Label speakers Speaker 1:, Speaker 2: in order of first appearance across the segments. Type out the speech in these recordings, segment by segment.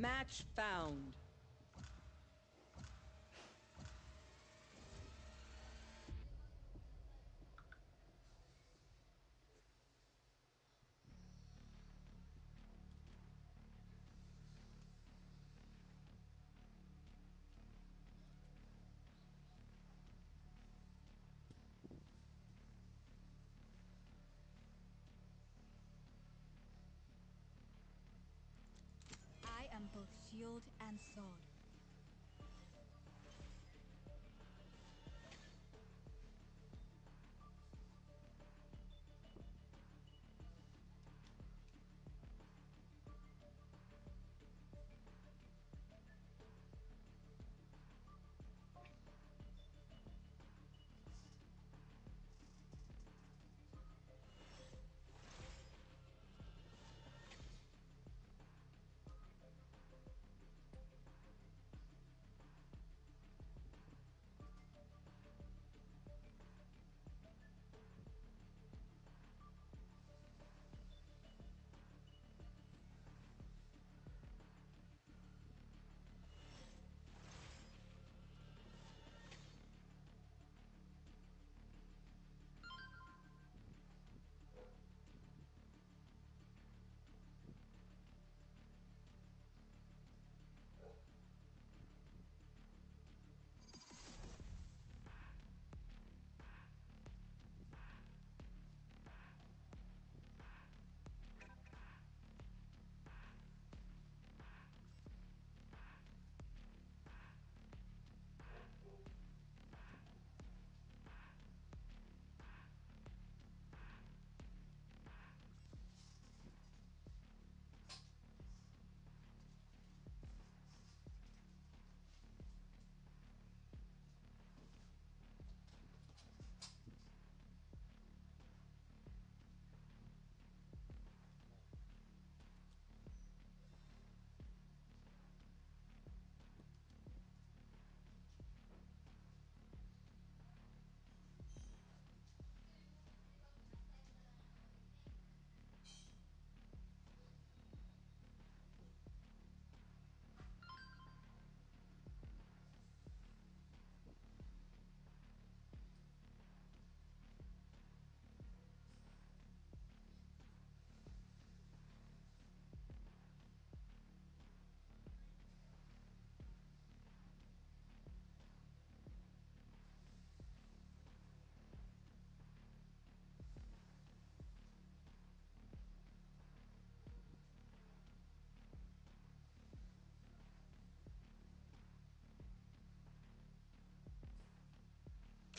Speaker 1: Match found.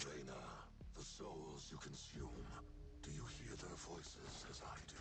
Speaker 2: Reyna, the souls you consume, do you hear their voices as I do?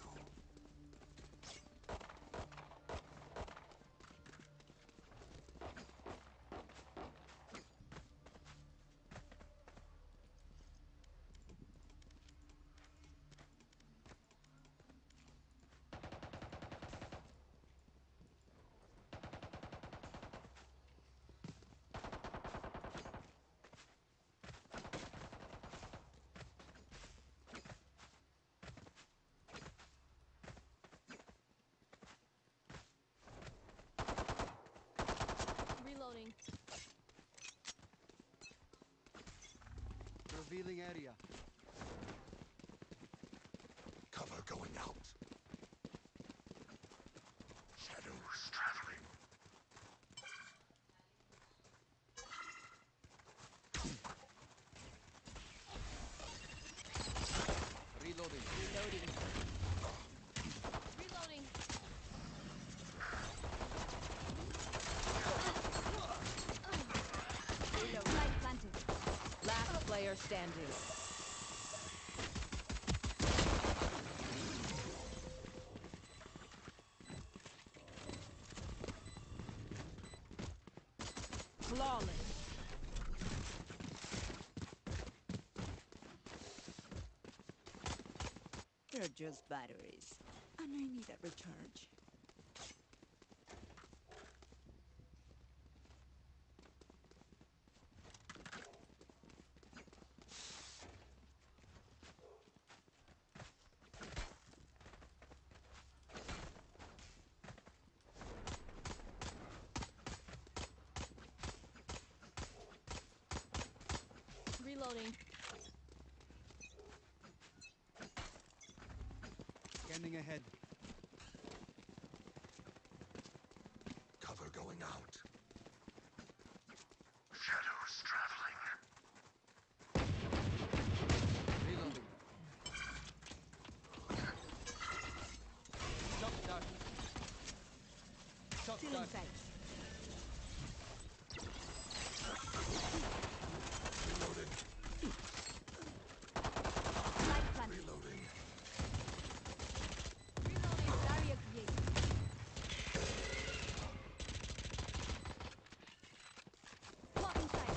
Speaker 3: Reloading.
Speaker 4: Revealing area.
Speaker 2: Cover going out. Shadows traveling.
Speaker 4: Reloading.
Speaker 3: Reloading. Reloading.
Speaker 5: Reload. Light planted.
Speaker 1: Last player standing. Flawless.
Speaker 6: They're just batteries. And I need a recharge.
Speaker 4: Ahead.
Speaker 2: Cover going out. Shadows traveling.
Speaker 4: Reloading. Shock dart. Shock
Speaker 6: Still
Speaker 4: dart.
Speaker 6: in sight.
Speaker 2: Reloading.
Speaker 7: Light planted.
Speaker 2: Reloading.
Speaker 7: Reloading. Barrier created. Blocking sight.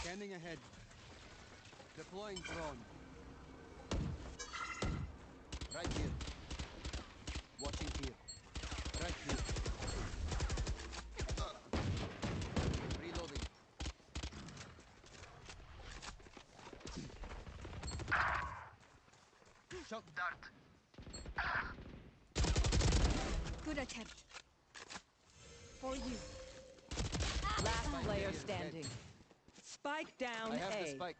Speaker 4: Scanning ahead. Deploying drone. Right here. Watching here. Right here. Reloading. Shock dart.
Speaker 7: Good attempt. For you.
Speaker 1: Last player
Speaker 4: carrier
Speaker 1: standing. Spike down
Speaker 4: I have
Speaker 1: A.
Speaker 4: the spike.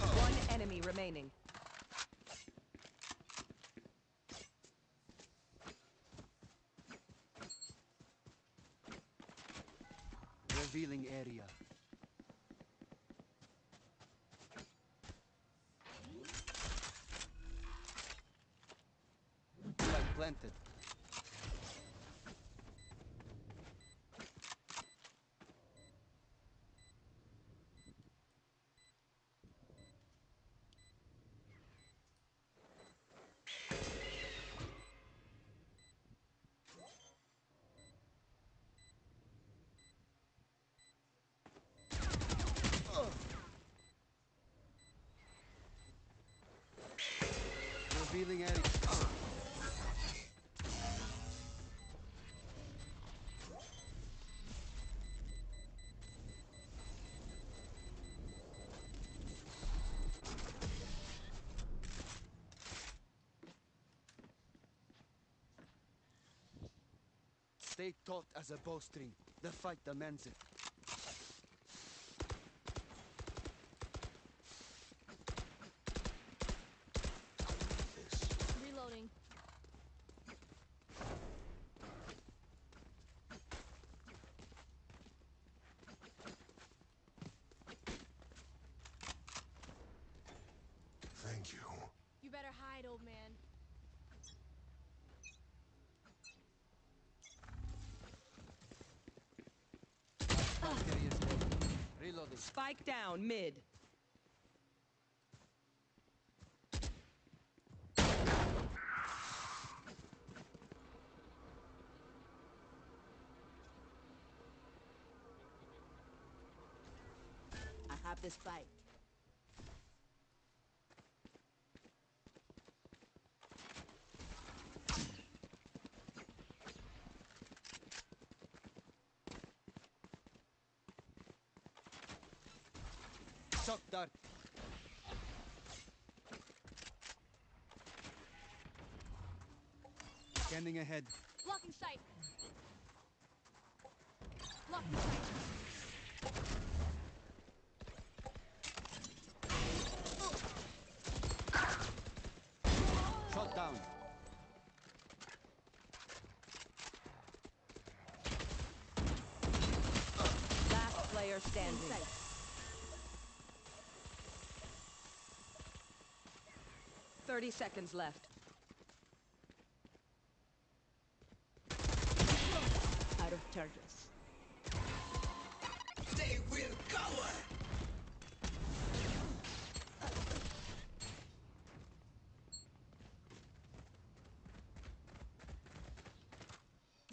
Speaker 1: One enemy remaining.
Speaker 4: Revealing area. Spike planted. Revealing area. Stay taut as a bowstring. The fight demands it.
Speaker 2: This
Speaker 7: Reloading.
Speaker 2: Thank you.
Speaker 7: You better hide, old man.
Speaker 4: Spike carrier dead. Reloading.
Speaker 1: Spike down mid.
Speaker 6: I have the spike.
Speaker 4: Shock dart. Scanning ahead.
Speaker 7: Blocking sight. Blocking sight.
Speaker 1: 30 seconds left.
Speaker 6: Out of charges.
Speaker 4: They will cover!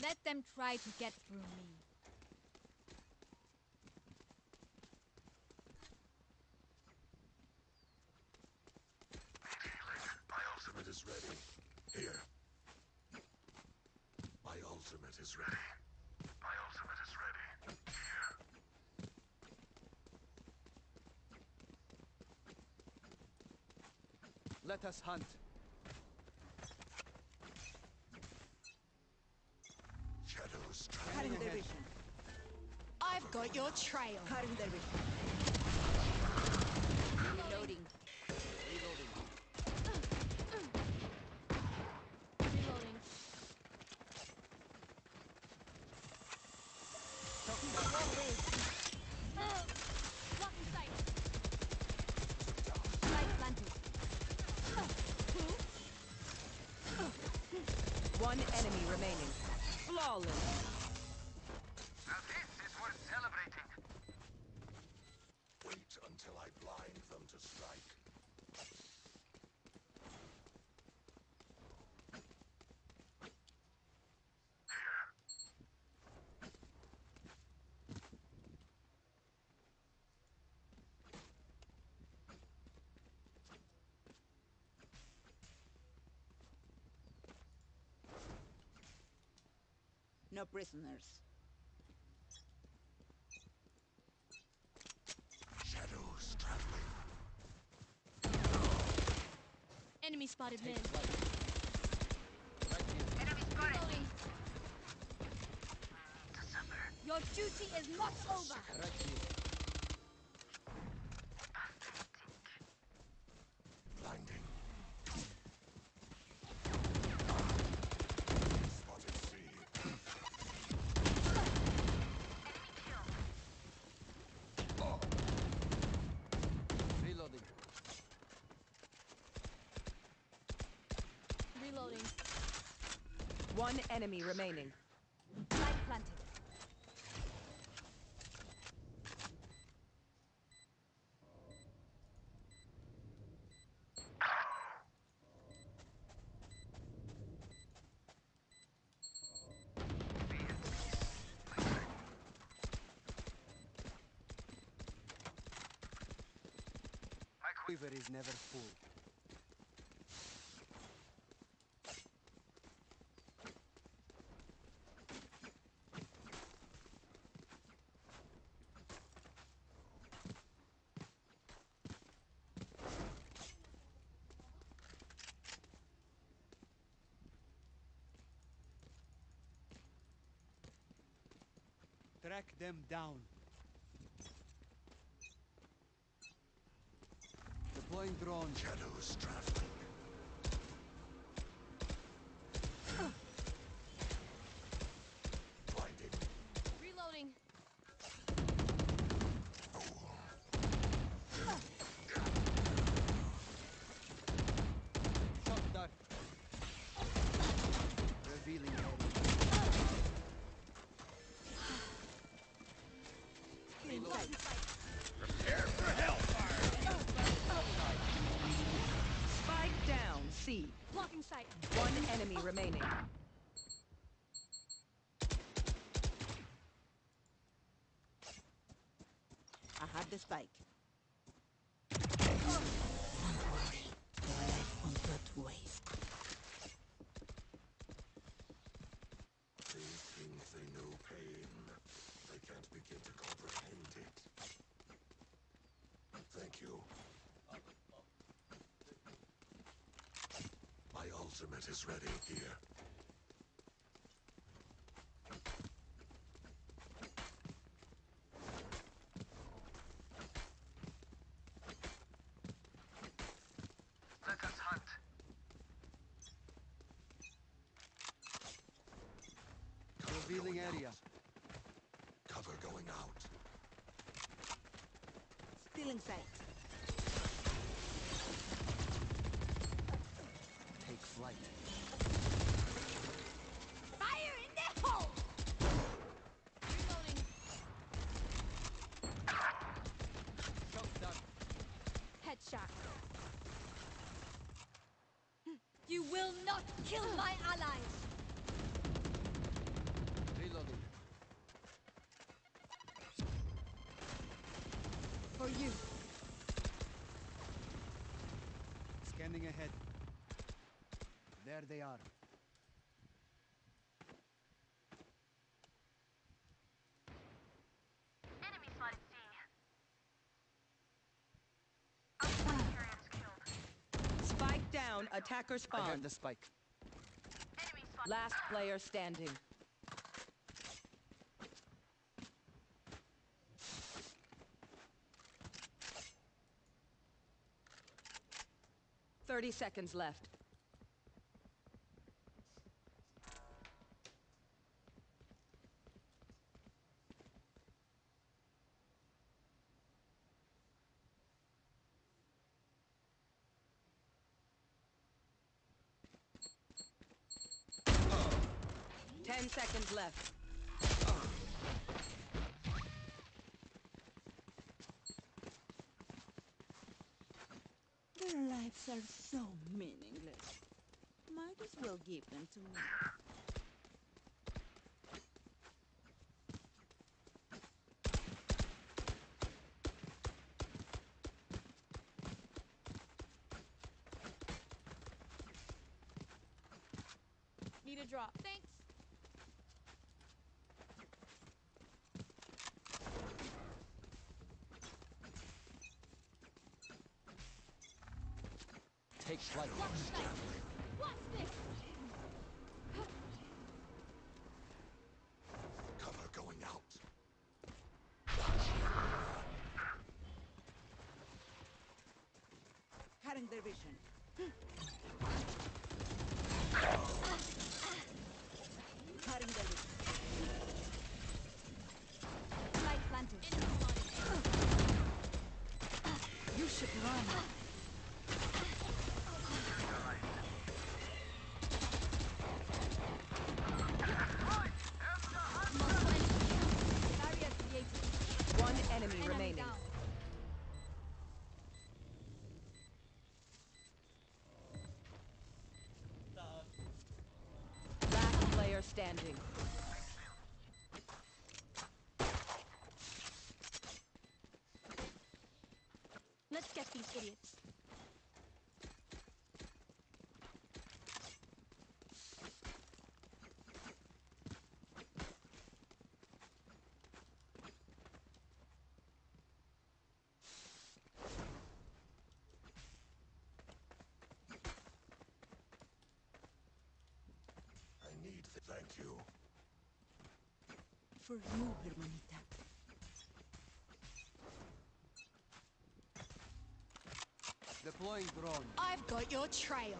Speaker 7: Let them try to get through me.
Speaker 2: My ultimate is ready. Here. My ultimate is ready. My ultimate is ready. Here.
Speaker 4: Let us hunt.
Speaker 2: Shadows
Speaker 6: Cutting
Speaker 2: traveling.
Speaker 6: vision.
Speaker 7: I've got your trail.
Speaker 1: Flawless.
Speaker 3: Now this is worth celebrating.
Speaker 2: Wait until I blind them to strike.
Speaker 6: No prisoners.
Speaker 2: Shadows traveling.
Speaker 7: Enemy spotted mid.
Speaker 4: Take flight. Right here.
Speaker 7: Your duty is not over.
Speaker 1: One enemy remaining.
Speaker 7: Light planted.
Speaker 4: Quiver is never full. Track them down. Deploying drone.
Speaker 2: Shadows traveling.
Speaker 1: Remaining.
Speaker 6: I have the spike. Don't worry. My life won't go to waste.
Speaker 2: They think they know pain. They can't begin to comprehend it. Thank you. My ultimate is ready here.
Speaker 3: Let us hunt.
Speaker 2: Cover
Speaker 4: Revealing
Speaker 2: going
Speaker 4: area.
Speaker 2: out. Cover going out.
Speaker 6: Stealing sight.
Speaker 4: flight.
Speaker 5: Fire in the hole! Reloading.
Speaker 4: Shot down.
Speaker 5: Headshot. You will not kill my allies!
Speaker 4: Reloading.
Speaker 5: For you.
Speaker 4: Scanning ahead. There they are.
Speaker 3: Enemy spotted C. Outside carrier is killed.
Speaker 1: Spike down. Attacker
Speaker 4: I
Speaker 1: spawn.
Speaker 4: have the spike.
Speaker 1: Last player standing. Thirty seconds left. Ten seconds left.
Speaker 6: Their lives are so meaningless. Might as well give them to me.
Speaker 5: Need a drop. Thanks.
Speaker 4: Take flight.
Speaker 5: Watch this! Watch this!
Speaker 2: Cover going out.
Speaker 6: Cutting their vision. Hmm. Cutting their vision.
Speaker 5: Light planted.
Speaker 6: You should run.
Speaker 5: Barrier created.
Speaker 1: One enemy
Speaker 5: Enemy
Speaker 1: remaining.
Speaker 5: down.
Speaker 1: Last player standing.
Speaker 5: Let's get these idiots.
Speaker 2: I need the thank you.
Speaker 6: For you, hermanita.
Speaker 4: Deploying drone.
Speaker 5: I've got your trail.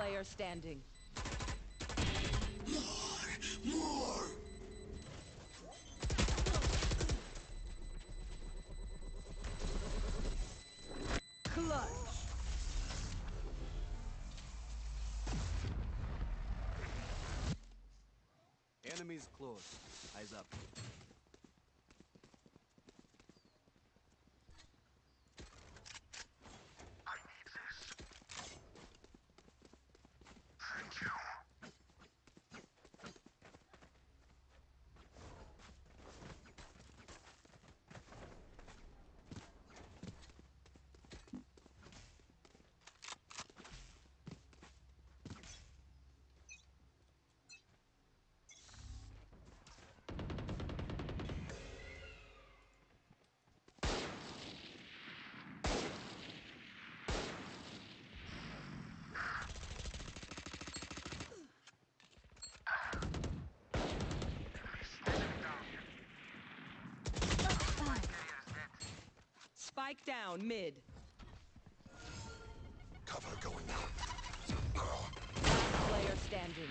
Speaker 1: player standing. More! More! Clutch!
Speaker 4: Enemies close. Eyes up.
Speaker 1: Spike down mid.
Speaker 2: Cover going out.
Speaker 1: Player standing.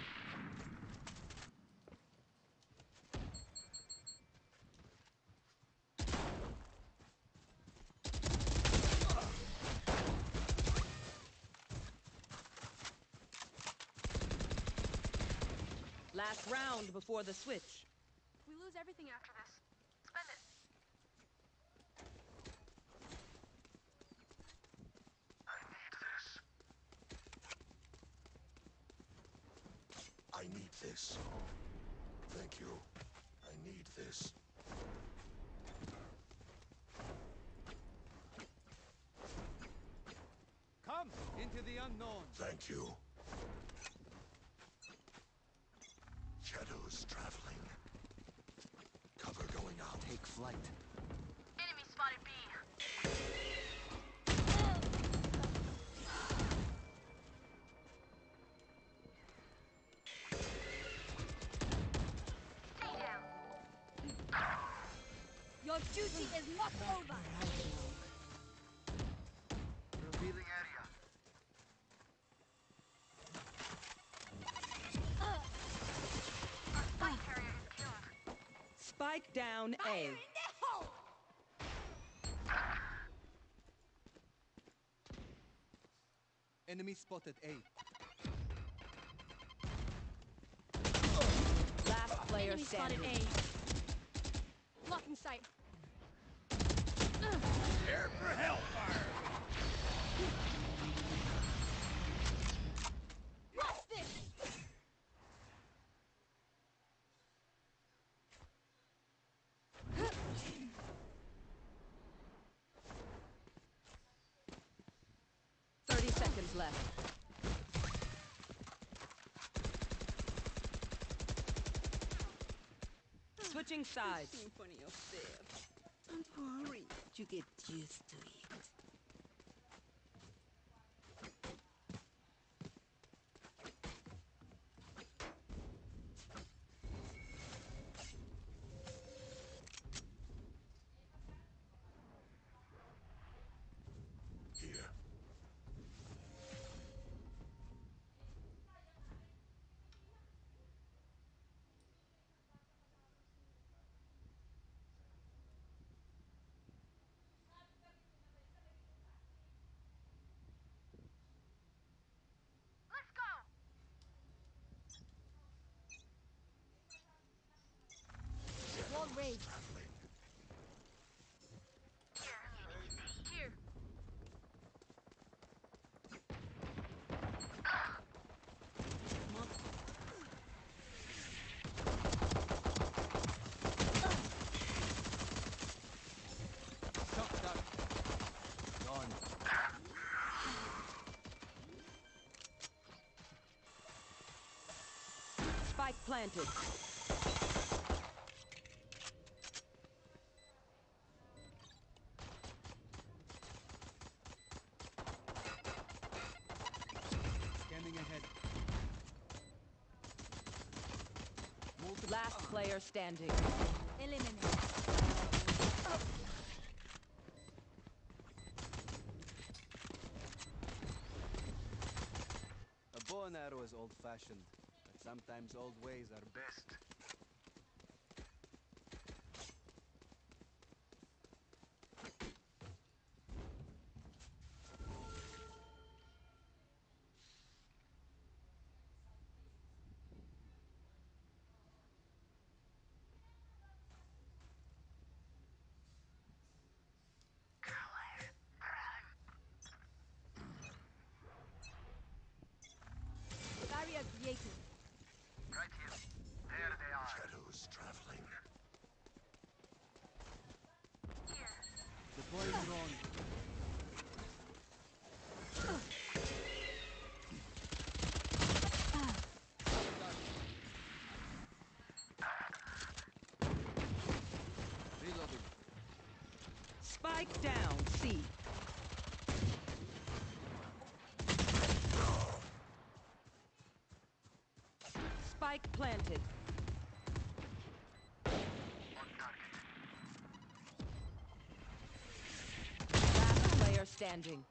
Speaker 1: Last round before the switch.
Speaker 7: Your duty is not over.
Speaker 3: Revealing area.
Speaker 8: Spike carrier is killed.
Speaker 1: Spike down A.
Speaker 7: Fire in the hole.
Speaker 4: Enemy spotted A.
Speaker 1: Last player
Speaker 7: Enemy spotted
Speaker 1: standing.
Speaker 7: A. Blocking sight. What's this?
Speaker 1: Thirty seconds left. Switching sides.
Speaker 6: Symphony of Death. Don't worry, you get used to it.
Speaker 2: Traveling.
Speaker 8: Here.
Speaker 1: Spike planted. Player standing.
Speaker 7: Eliminate.
Speaker 4: A bow and arrow is old-fashioned, but sometimes old ways are best.
Speaker 5: created.
Speaker 9: Right here. There they are.
Speaker 2: Shadows traveling.
Speaker 3: Here.
Speaker 4: Deploying drone. Reloading.
Speaker 1: Spike down, C. Spike planted. Last player standing.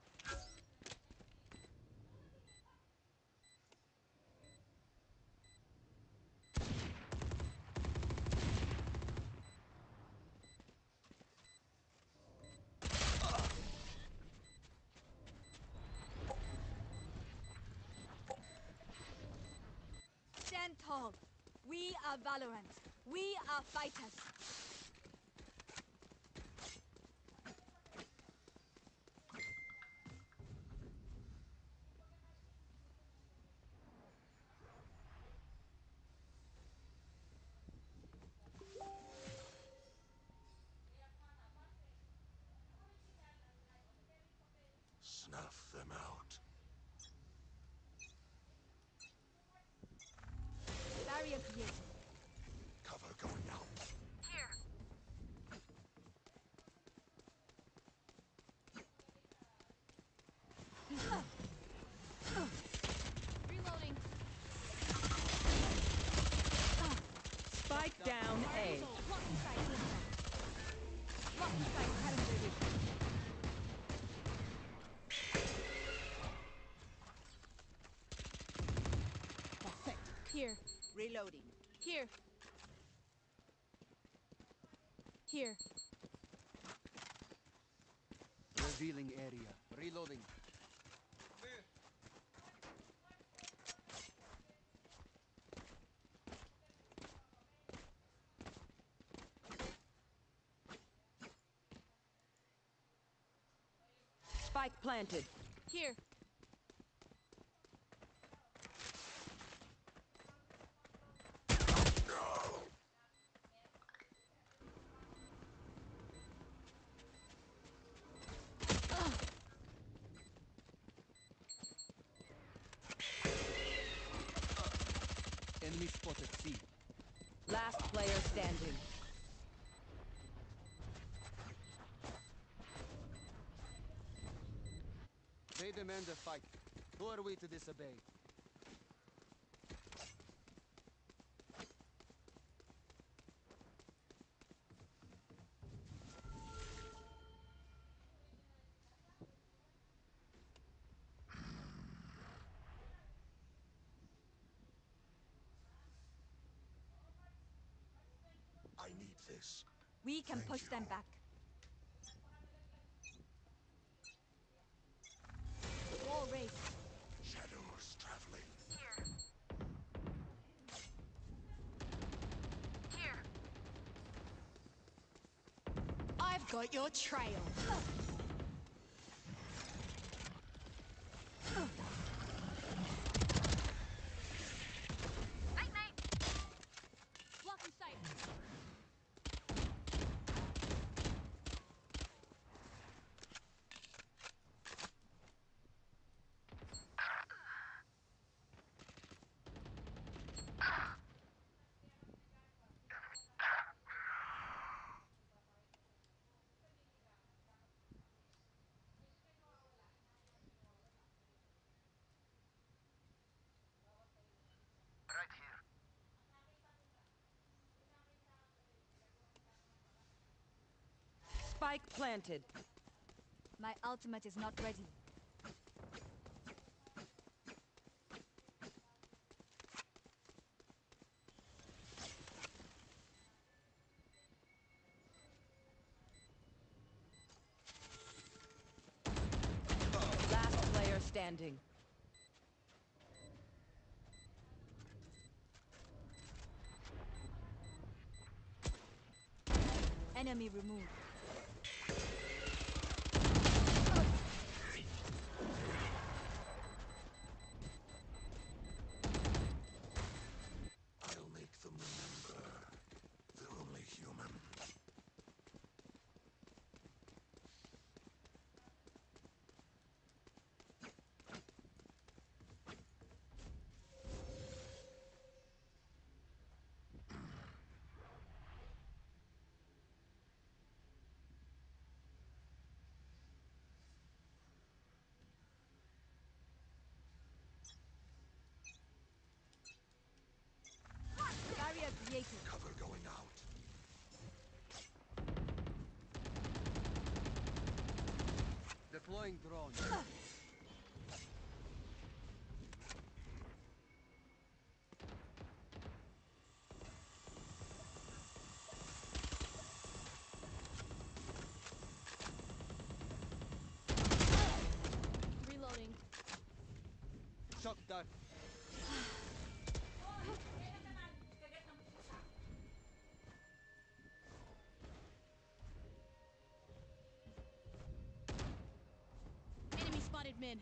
Speaker 5: Valorant. We are fighters.
Speaker 2: Snuff them out.
Speaker 5: Barrier created.
Speaker 2: Cover going out.
Speaker 3: Here.
Speaker 5: Reloading.
Speaker 1: Spike down A.
Speaker 5: Blocking sight. Blocking sight. Cutting their vision.
Speaker 7: Perfect.
Speaker 5: Here.
Speaker 7: Reloading.
Speaker 5: Here. Here.
Speaker 4: Revealing area. Reloading.
Speaker 1: Spike planted.
Speaker 5: Here.
Speaker 4: They demand a fight. Who are we to disobey?
Speaker 2: I need this.
Speaker 5: We can
Speaker 2: Thank
Speaker 5: push
Speaker 2: you.
Speaker 5: them back.
Speaker 7: Your trail.
Speaker 3: Night night.
Speaker 5: Blocking sight.
Speaker 9: Right here.
Speaker 1: Spike planted.
Speaker 5: My ultimate is not ready.
Speaker 1: Last player standing.
Speaker 5: Enemy removed. Created.
Speaker 2: Cover going out.
Speaker 4: Deploying drone.
Speaker 5: Mid.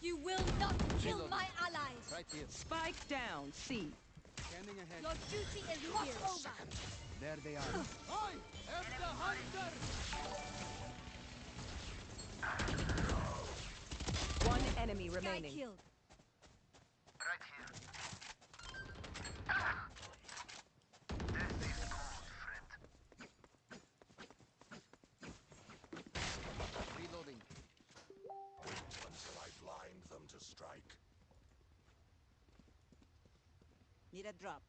Speaker 5: You will not kill
Speaker 4: Reloading.
Speaker 5: my allies.
Speaker 4: Right here.
Speaker 1: Spike down. C.
Speaker 4: Scanning ahead.
Speaker 5: Your duty is not over.
Speaker 4: There they are. I am the hunter!
Speaker 1: One enemy
Speaker 5: Guy
Speaker 1: remaining.
Speaker 5: killed.
Speaker 10: Right here. Death is cold, friend.
Speaker 4: Reloading.
Speaker 2: Wait until I blind them to strike.
Speaker 6: Need a drop.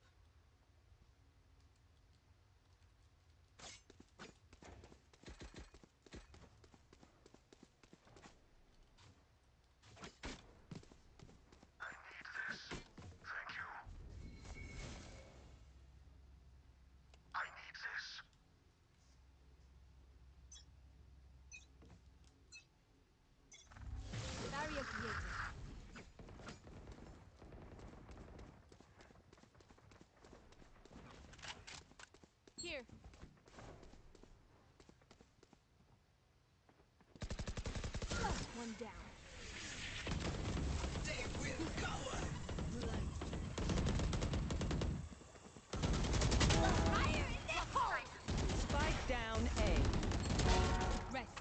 Speaker 10: I need this. Thank you. I need this.
Speaker 5: Barrier created. Here. One down. Fire in the hole!
Speaker 1: Spike down A.
Speaker 5: Rest.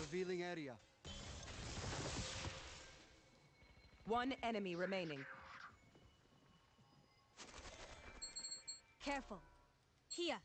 Speaker 4: Revealing area.
Speaker 1: One enemy remaining.
Speaker 5: Careful. Here.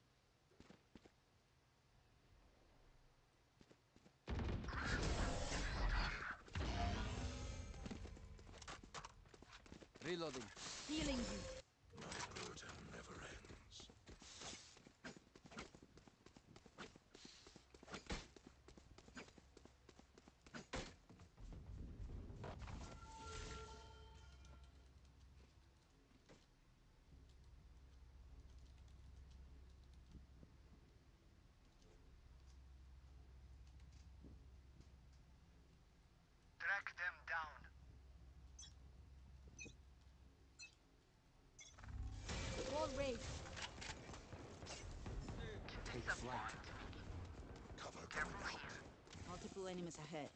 Speaker 6: Multiple enemies ahead.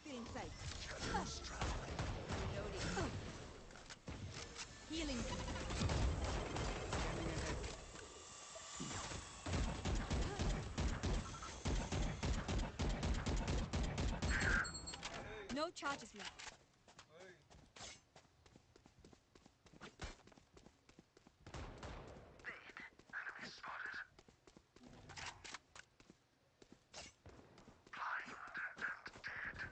Speaker 6: Still in sight.
Speaker 2: Shadows traveling.
Speaker 6: Reloading.
Speaker 5: Healing you.
Speaker 4: Scanning ahead.
Speaker 5: No charges left.
Speaker 10: Enemy spotted. Blind and dead.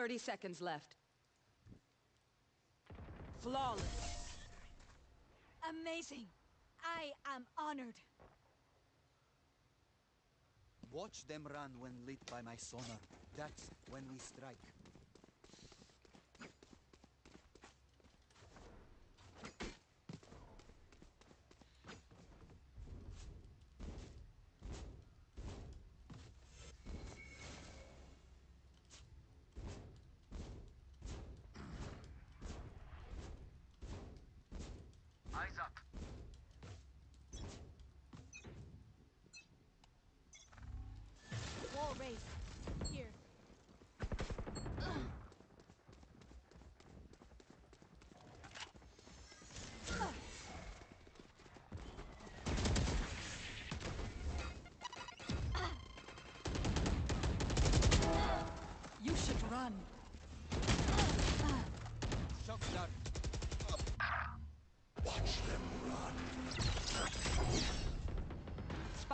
Speaker 1: 30 seconds left. Flawless.
Speaker 5: Amazing. I am honored.
Speaker 4: Watch them run when lit by my sonar. That's when we strike.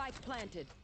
Speaker 1: Spike planted.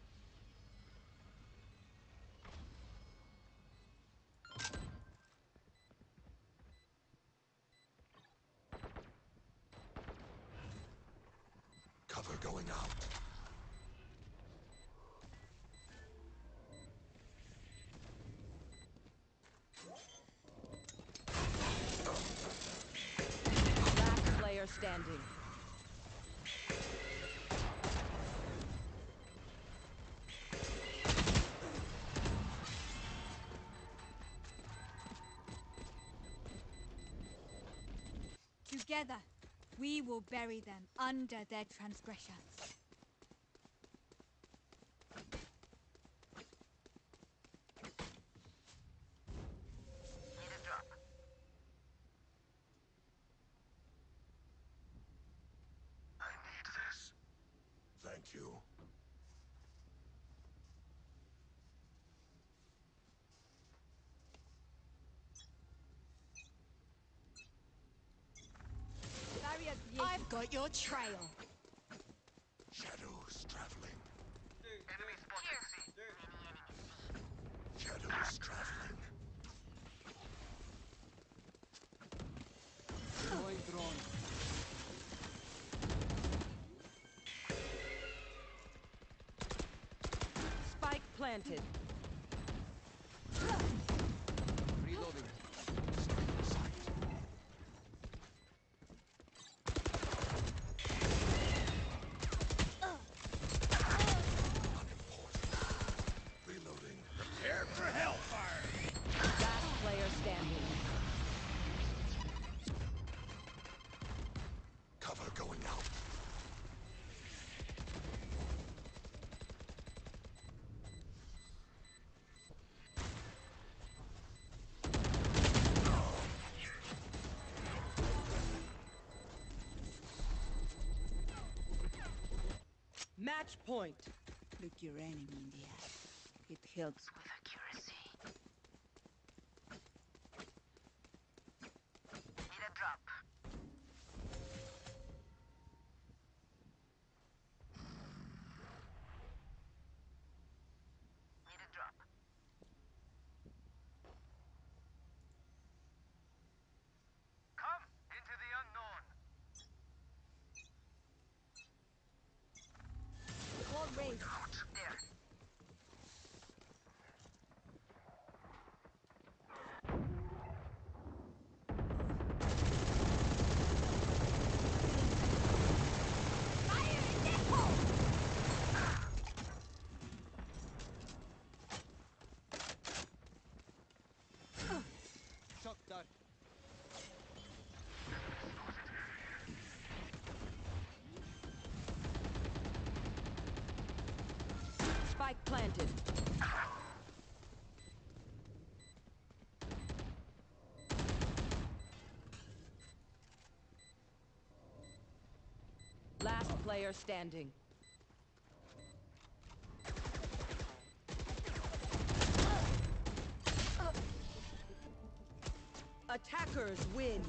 Speaker 5: Together, we will bury them under their transgressions.
Speaker 8: Need a drop.
Speaker 2: I need this. Thank you.
Speaker 5: Barrier created.
Speaker 6: I've got your trail.
Speaker 2: Shadows traveling.
Speaker 8: Enemy spotted C.
Speaker 2: Shadows traveling.
Speaker 4: Deploying drone.
Speaker 1: Spike planted. Match point.
Speaker 6: Look your enemy in the eye. It helps
Speaker 11: With accuracy.
Speaker 8: Need a drop. Need a drop. Come into the unknown.
Speaker 5: Wall raised.
Speaker 8: There.
Speaker 5: Fire in the hole!
Speaker 4: Shock dart.
Speaker 1: Spike planted. Last player standing. Attackers win.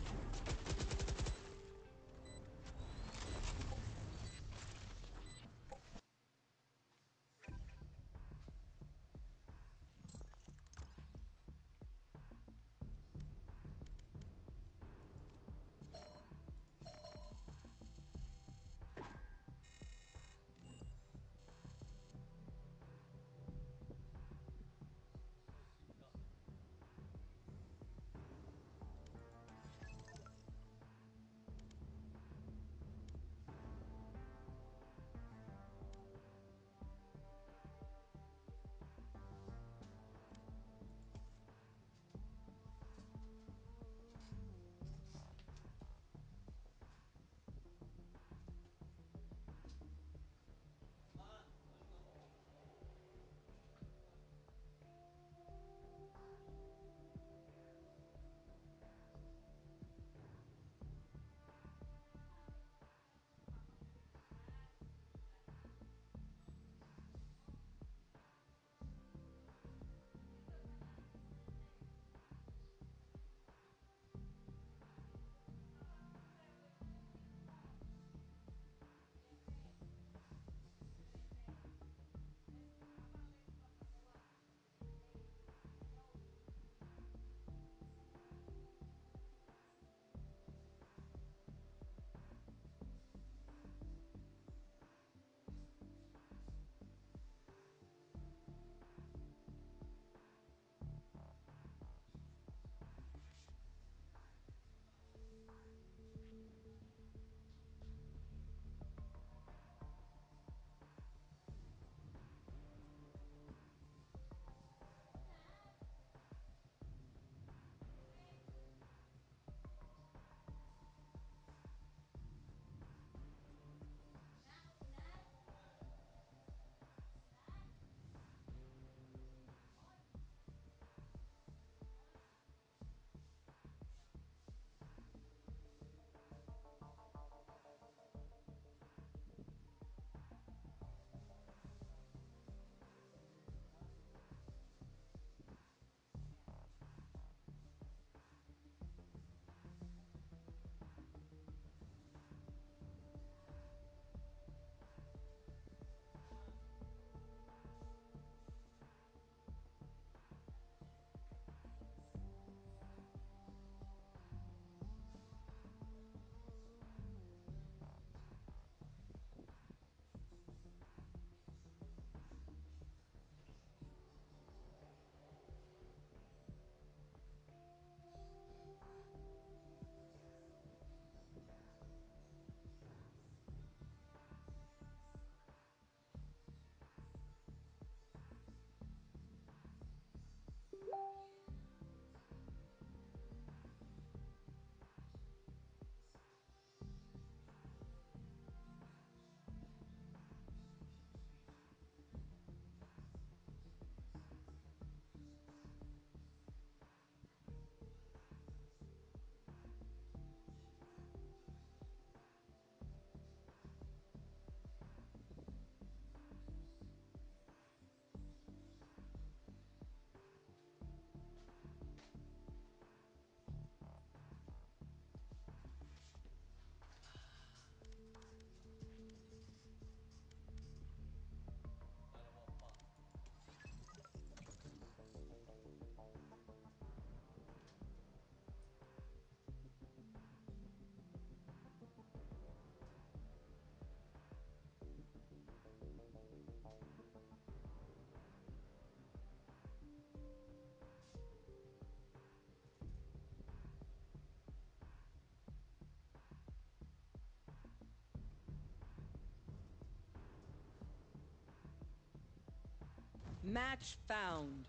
Speaker 1: Match found.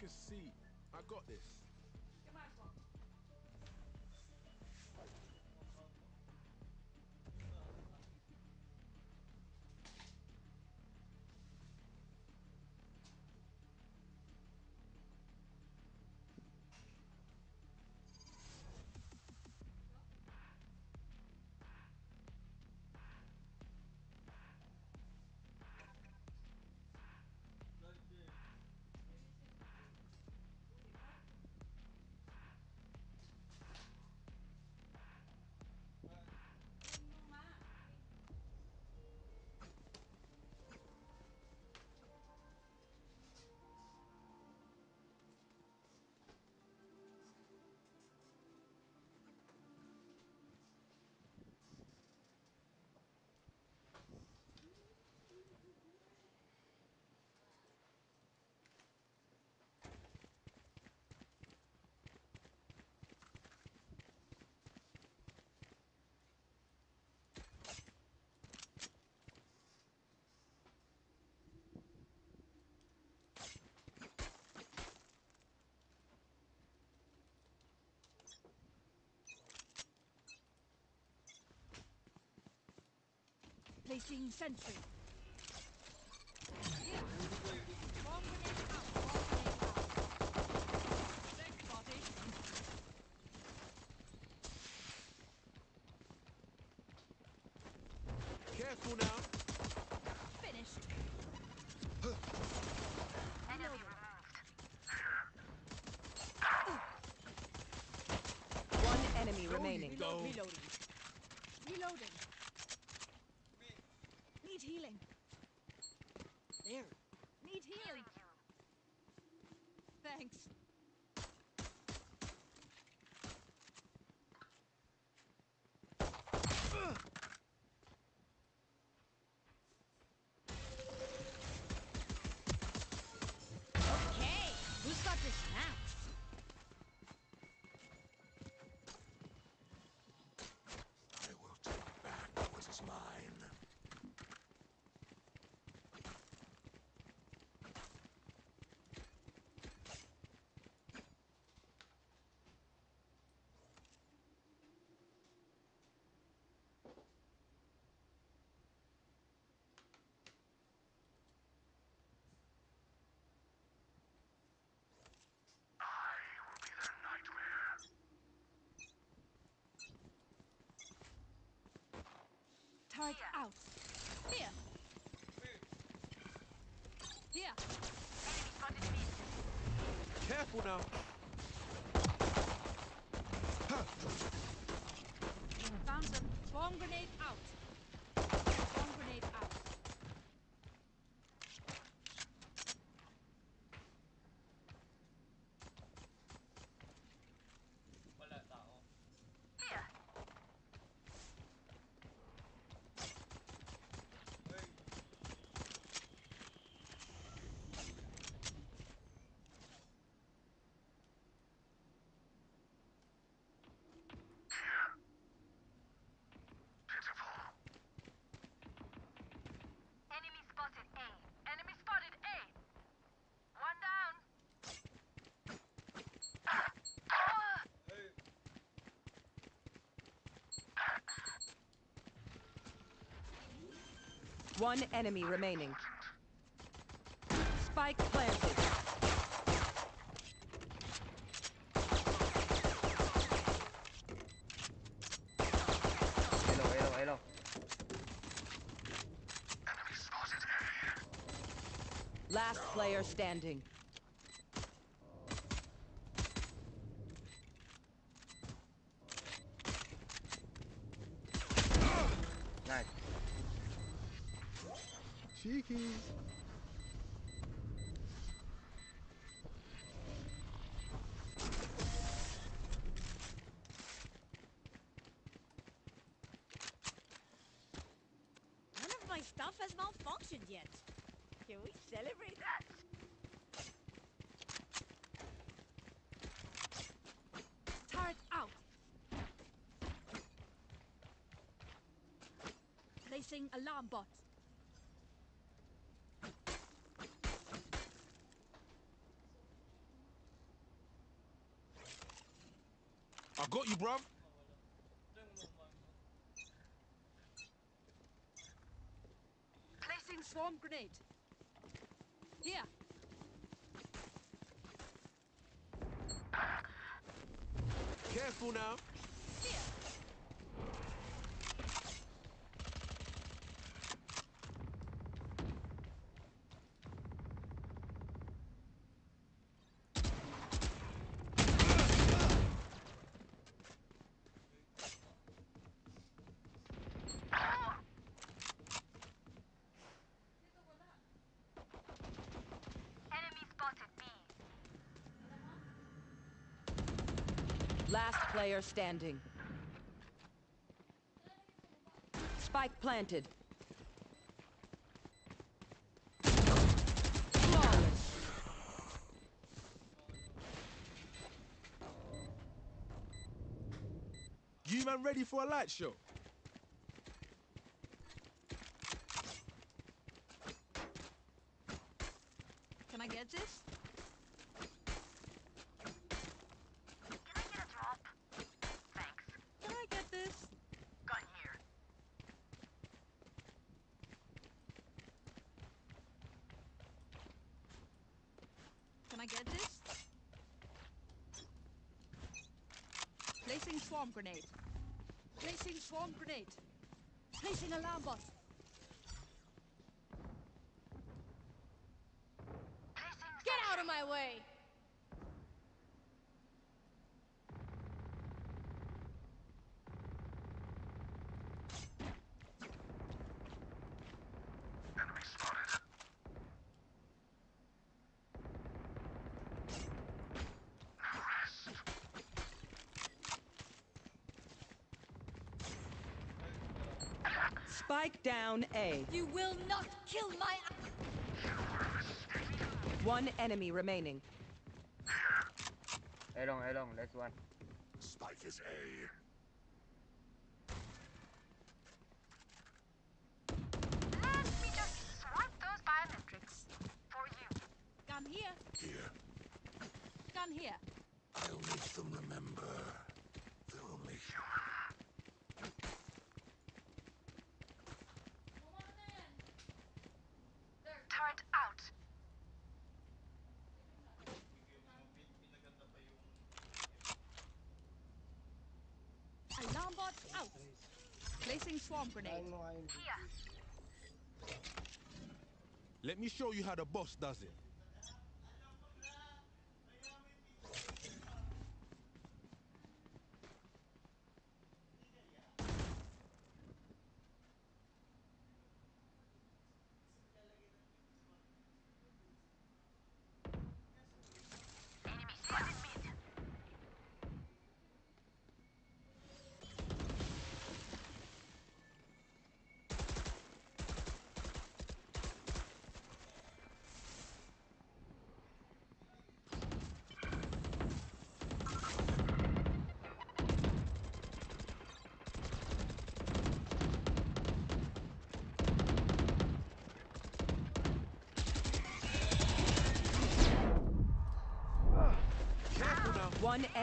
Speaker 2: Take a seat. I got this.
Speaker 7: Placing sentry.
Speaker 2: Careful now.
Speaker 7: Finished.
Speaker 8: Enemy removed.
Speaker 1: One enemy remaining.
Speaker 7: Reloading. Reloading. Need healing. There. Need healing. Thanks. Okay, who's got the snacks?
Speaker 2: I will take back what is mine. I will be their nightmare.
Speaker 7: Turret out. Here. Here.
Speaker 8: Enemy spotted mid.
Speaker 2: Careful now.
Speaker 7: Found them. Bomb grenade out. Bomb grenade out.
Speaker 8: Here. Enemy spotted A. Enemy spotted A. One down.
Speaker 1: One enemy remaining. Spike planted.
Speaker 12: Hello, hello, hello.
Speaker 2: Enemy spotted
Speaker 1: Last player standing.
Speaker 6: Has malfunctioned yet. Can we celebrate that?
Speaker 7: Turret out. Placing alarm bot.
Speaker 13: I got you, bruv.
Speaker 7: Placing swarm grenade. Here.
Speaker 13: Careful now.
Speaker 1: Last player standing. Spike planted.
Speaker 13: You man ready for a light show?
Speaker 7: Can I get this?
Speaker 8: Can I get a drop? Thanks.
Speaker 7: Can I get this?
Speaker 8: Gun here.
Speaker 7: Can I get this? Placing swarm grenade. Placing swarm grenade. Placing alarm bot.
Speaker 8: Placing
Speaker 7: Get out of my way!
Speaker 2: Enemy spotted. No rest.
Speaker 1: Spike down A.
Speaker 7: You will not kill my.
Speaker 1: One enemy remaining.
Speaker 12: Elong, elong, last one.
Speaker 2: Spike is A.
Speaker 8: Let me just swipe those biometrics. For you.
Speaker 7: Gun here.
Speaker 2: Here.
Speaker 7: Gun here.
Speaker 2: I'll make them remember. They're only human.
Speaker 8: Turret out.
Speaker 7: Alarm bot out. Placing swarm grenade.
Speaker 8: Here.
Speaker 13: Let me show you how the boss does it.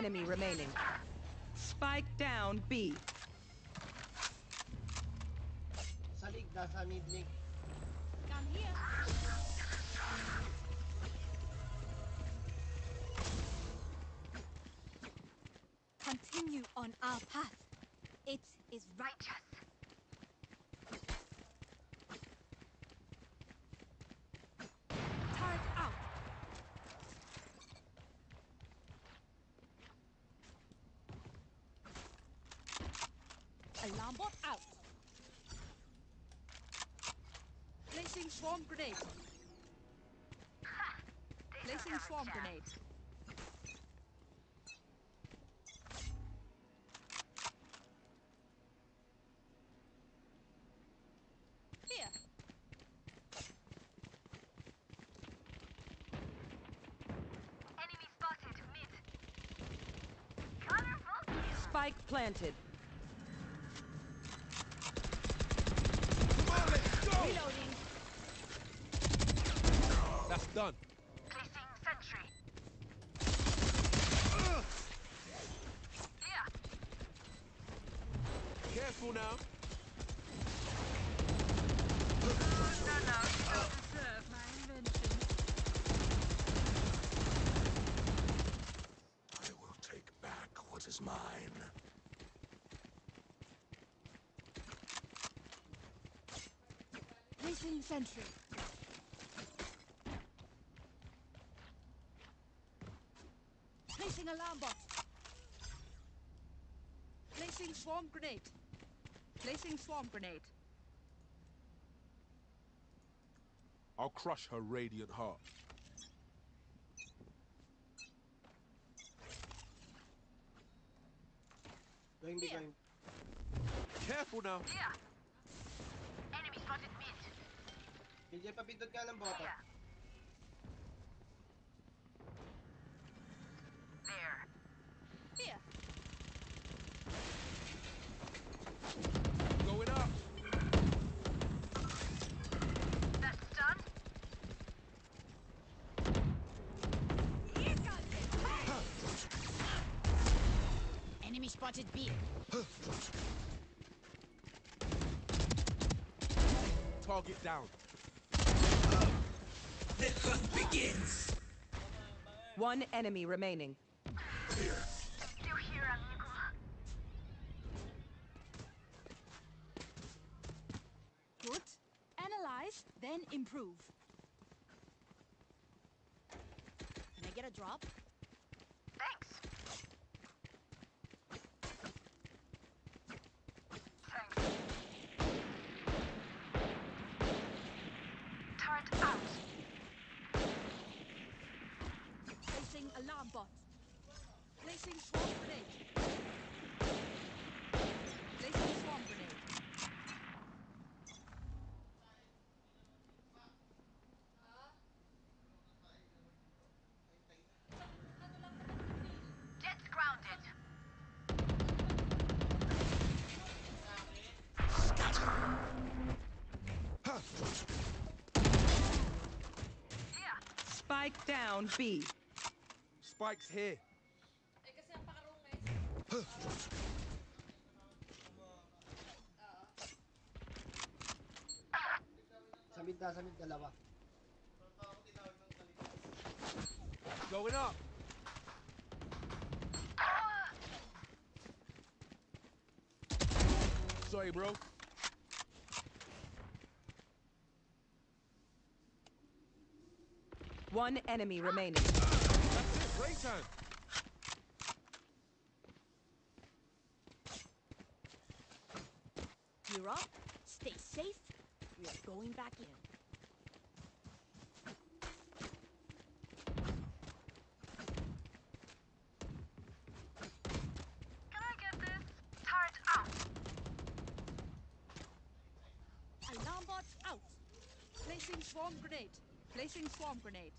Speaker 8: Enemy
Speaker 1: remaining. Spike down B.
Speaker 12: Salig, nasa mid link.
Speaker 7: Gun here. Continue on our path. It is righteous. Turret out. Alarm bot out. Placing swarm grenade. Placing swarm grenade. Here.
Speaker 8: Enemy spotted mid. Colorful.
Speaker 1: Spike planted.
Speaker 13: Come on, let's go!
Speaker 7: Reloading.
Speaker 13: That's done.
Speaker 8: Placing sentry. Here.
Speaker 13: Careful now.
Speaker 8: No, no. Don't deserve my invention.
Speaker 2: I will take back what is mine.
Speaker 7: Placing sentry. Placing alarm bot. Placing swarm grenade. Placing swarm grenade.
Speaker 13: I'll crush her radiant heart.
Speaker 14: Going B, going.
Speaker 13: Careful now.
Speaker 8: Here. Enemy spotted mid.
Speaker 14: PJ, papindot ka ng bota.
Speaker 8: Here.
Speaker 7: Enemy spotted B.
Speaker 13: Target down. The hunt begins.
Speaker 1: One enemy remaining.
Speaker 8: Still here, amigo.
Speaker 7: Good. Analyze, then improve. Can I get a drop?
Speaker 8: Thanks. Thanks. Turret out.
Speaker 7: Placing alarm bot. Placing swarm grenade. Placing swarm grenade.
Speaker 8: Jets grounded. Here.
Speaker 1: Spike down B.
Speaker 13: Spike's here.
Speaker 14: Sa mid na, sa mid, dalawa.
Speaker 13: Going up. Sorry, bro.
Speaker 1: One enemy remaining.
Speaker 13: That's it. Break time.
Speaker 7: You're up. Stay safe. We are going back in.
Speaker 8: Can I get this? Turret out.
Speaker 7: Alarm bot out. Placing swarm grenade. Placing swarm grenade.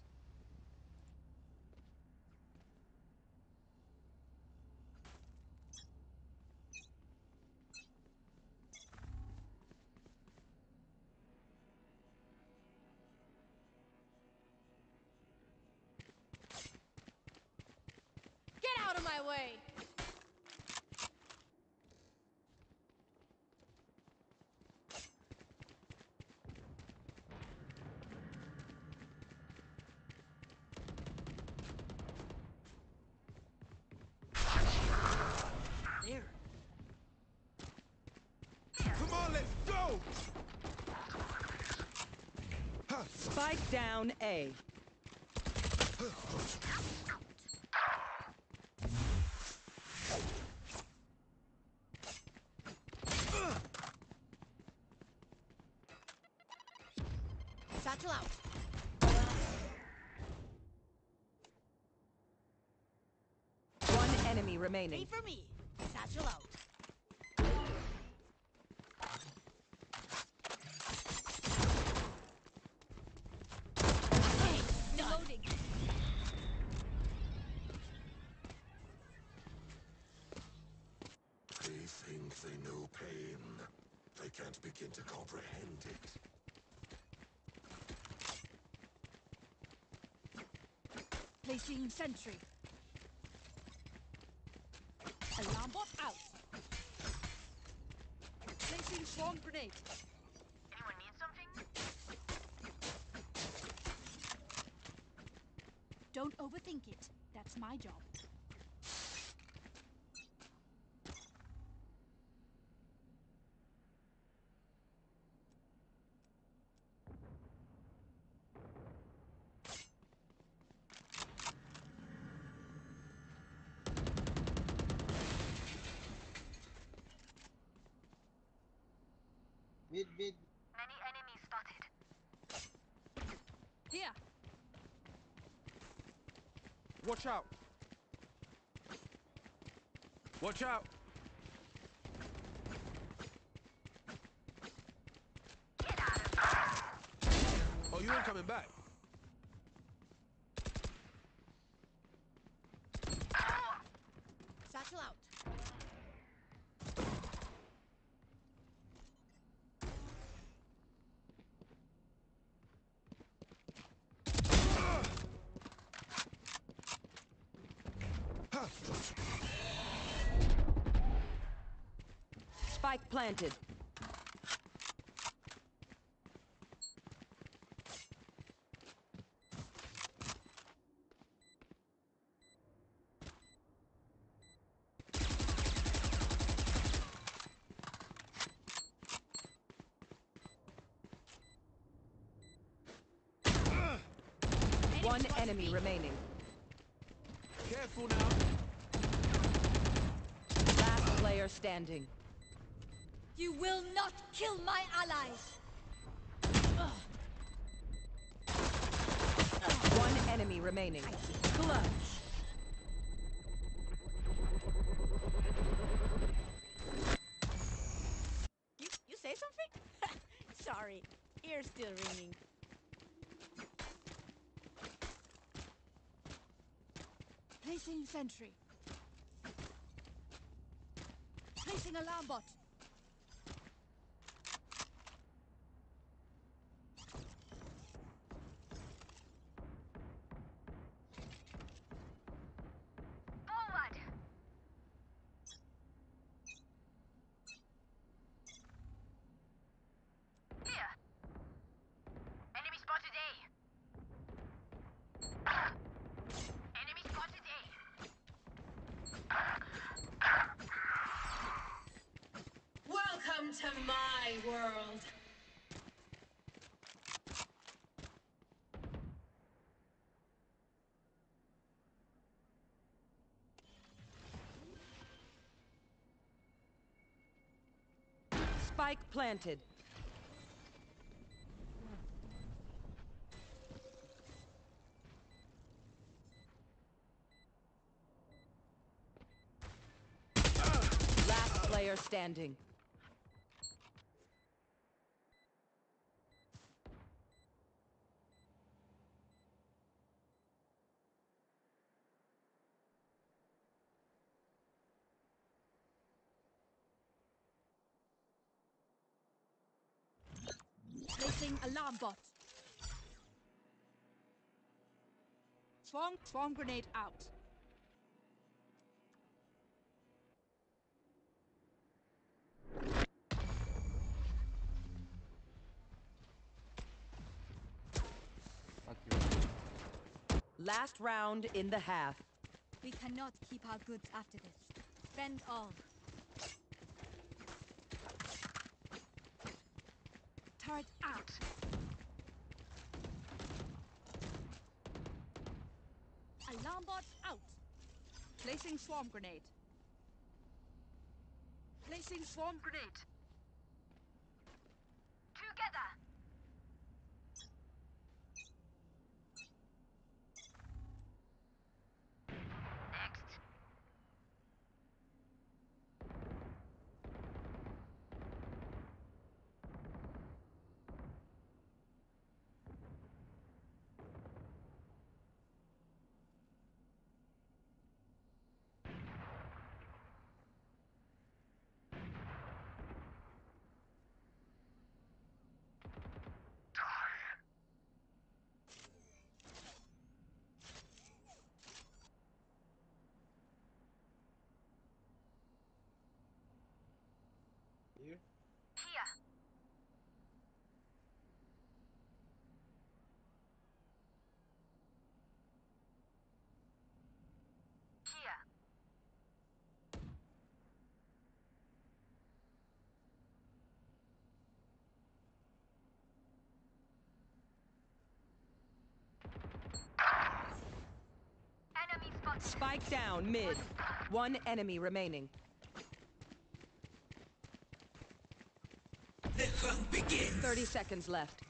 Speaker 7: Get out of my way!
Speaker 1: Spike down A.
Speaker 6: Satchel out.
Speaker 1: One enemy remaining.
Speaker 6: for me. Satchel out. Reloading.
Speaker 2: They think they know pain. They can't begin to comprehend it.
Speaker 7: Placing sentry. Alarm bot out. Placing swarm grenade.
Speaker 8: Anyone need something?
Speaker 7: Don't overthink it. That's my job.
Speaker 14: Mid, mid.
Speaker 8: Many enemies spotted.
Speaker 7: Here.
Speaker 13: Watch out. Watch out. Oh, you ain't coming back.
Speaker 6: Satchel out.
Speaker 1: Spike planted. One enemy remaining.
Speaker 13: Careful now.
Speaker 1: Last player standing.
Speaker 7: You will not kill my allies.
Speaker 1: One enemy remaining. Clutch.
Speaker 6: You, you say something? Sorry, ear's still ringing.
Speaker 7: Placing sentry. Placing alarm bot.
Speaker 1: Spike planted. Last player standing.
Speaker 7: Placing alarm bot. Swarm, swarm grenade out.
Speaker 1: Last round in the half.
Speaker 7: We cannot keep our goods after this. Spend all. Turret out. Alarm bot out. Placing swarm grenade. Placing swarm grenade.
Speaker 1: Spike down, mid. One enemy remaining.
Speaker 2: The hunt begins.
Speaker 1: 30 seconds left.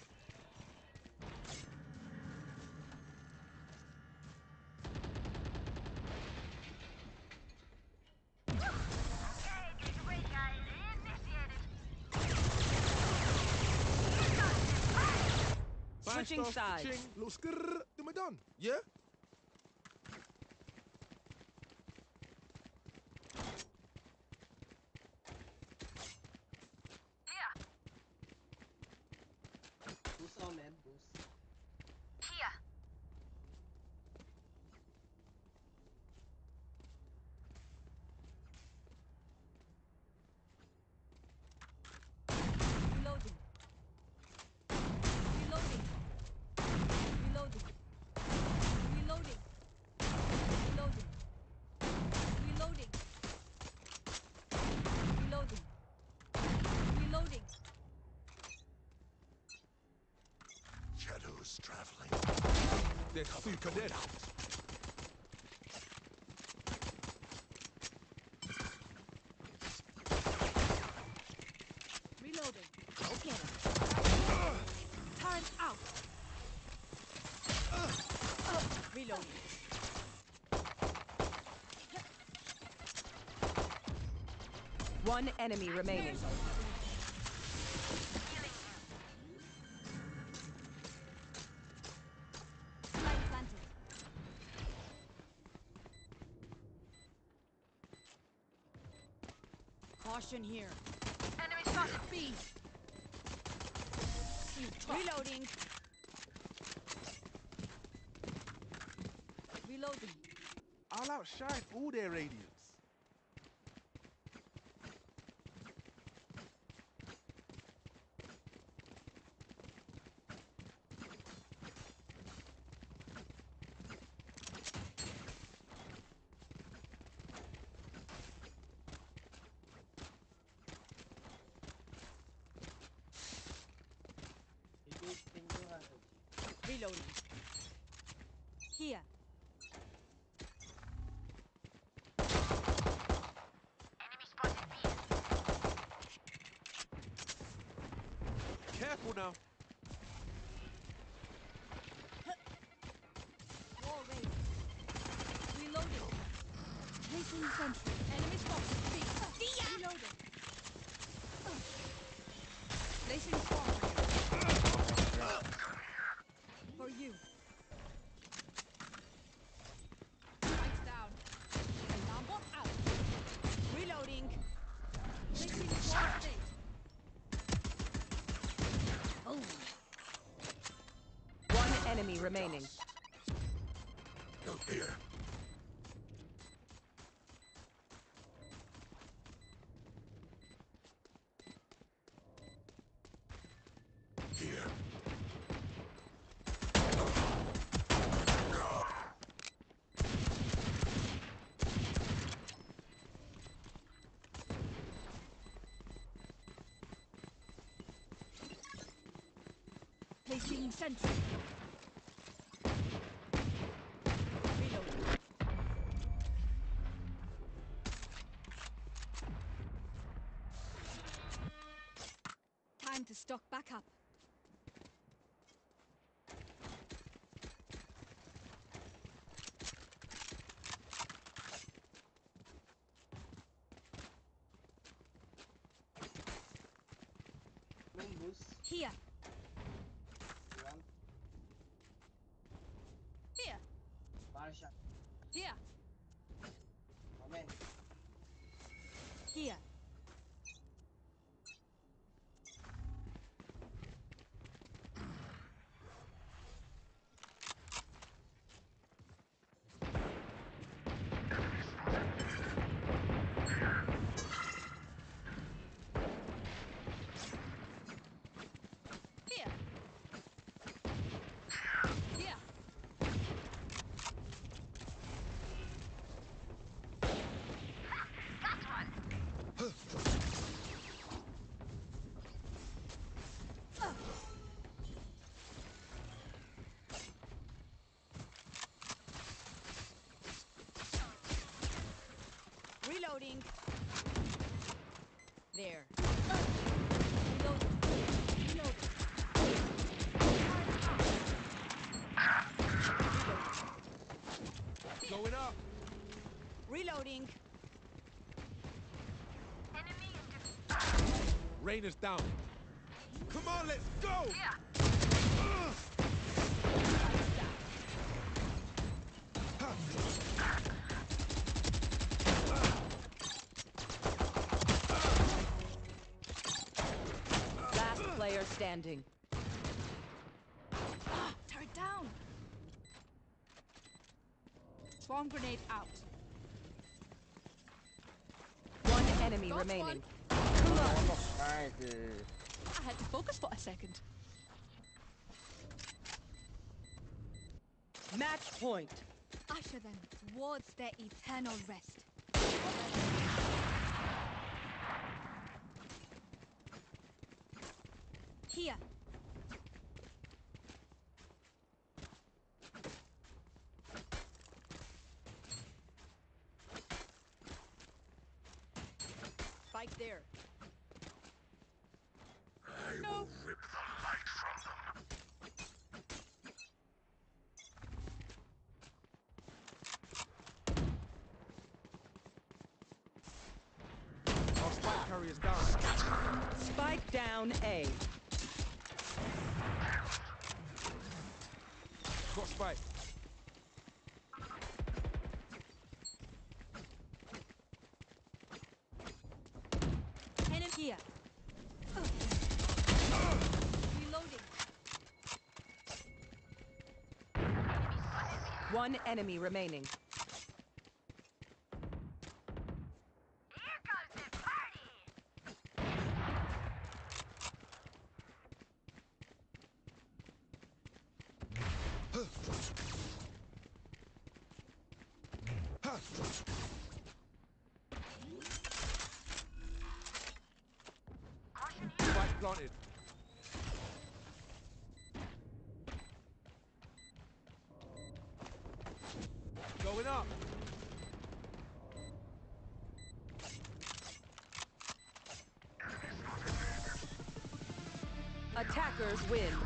Speaker 1: Switching sides.
Speaker 5: Yeah?
Speaker 1: One enemy remaining.
Speaker 7: Caution here.
Speaker 6: Enemy shot at B.
Speaker 7: Reloading. Reloading. All out shot. Ooh,
Speaker 1: that radius. Remaining.
Speaker 2: No fear. Here.
Speaker 7: Placing sentry. Reloading. to stock back up.
Speaker 14: Boost.
Speaker 7: Here.
Speaker 14: One.
Speaker 7: Here.
Speaker 14: Fire.
Speaker 7: Here.
Speaker 14: Amen.
Speaker 7: Here. Here. Here. Reloading. There. Reload. Reload.
Speaker 13: Going up.
Speaker 7: Reloading.
Speaker 8: Enemy in
Speaker 13: Rain is down. Come on, let's go!
Speaker 1: Last player standing.
Speaker 7: Ah, turret down. Swarm grenade out.
Speaker 1: One enemy
Speaker 7: Got
Speaker 1: remaining.
Speaker 7: I had to focus for a second.
Speaker 1: Match point.
Speaker 7: Usher them towards their eternal rest. Here.
Speaker 1: Spike there.
Speaker 2: I will rip the light from them.
Speaker 13: Our spike carrier's down.
Speaker 1: Spike down A.
Speaker 13: Got spike.
Speaker 7: Enemy here. Reloading.
Speaker 1: One enemy remaining. Win.